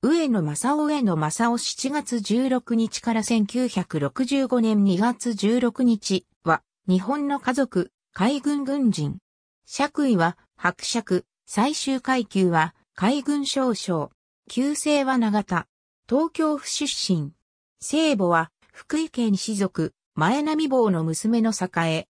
上野正夫上野正夫7月16日から1965年2月16日は、日本の家族、海軍軍人。爵位は、伯爵、最終階級は、海軍少将。旧姓は長田。東京府出身。聖母は、福井県士族、前並坊の娘の栄。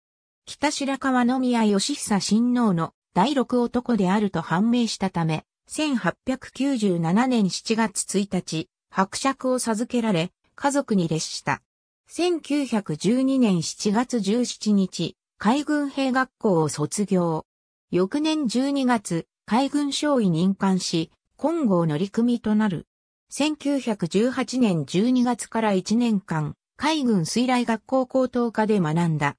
北白川宮義久親王の第六男であると判明したため、1897年7月1日、伯爵を授けられ、家族に列した。1912年7月17日、海軍兵学校を卒業。翌年12月、海軍少尉任官し、今後乗組となる。1918年12月から1年間、海軍水雷学校高等科で学んだ。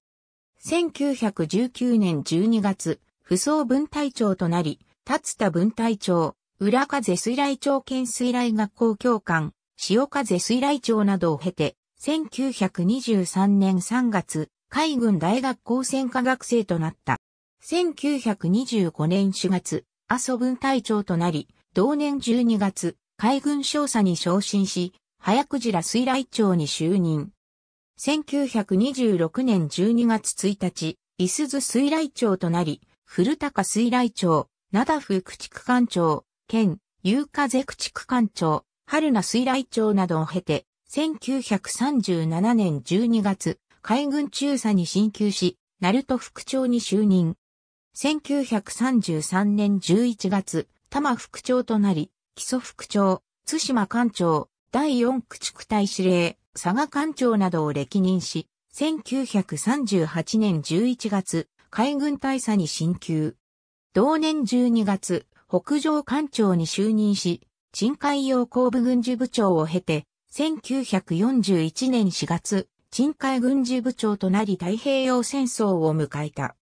1919年12月、不装分隊長となり、立田分隊長、浦風水雷長兼水雷学校教官、潮風水雷長などを経て、1923年3月、海軍大学校専科学生となった。1925年4月、阿蘇分隊長となり、同年12月、海軍少佐に昇進し、早くじら水雷長に就任。1926年12月1日、伊豆水雷長となり、古高水雷長、灘府駆逐艦長、県、遊風駆逐艦長、春名水雷長などを経て、1937年12月、海軍中佐に進級し、鳴門副長に就任。1933年11月、多摩副長となり、基礎副長、津島艦長、第四駆逐隊司令、佐賀艦長などを歴任し、1938年11月、海軍大佐に進級。同年12月、北上艦長に就任し、鎮海洋後部軍需部長を経て、1941年4月、鎮海軍需部長となり太平洋戦争を迎えた。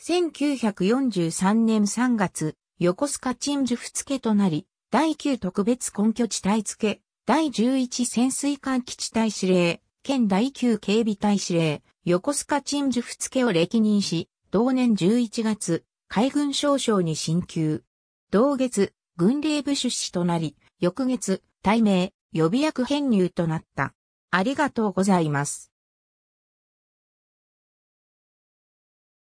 1943年3月、横須賀鎮守付付となり、第9特別根拠地帯付、第11潜水艦基地隊司令、県第9警備隊司令、横須賀鎮守付付を歴任し、同年11月、海軍少将に進級。同月、軍令部出資となり、翌月、大名、予備役編入となった。ありがとうございます。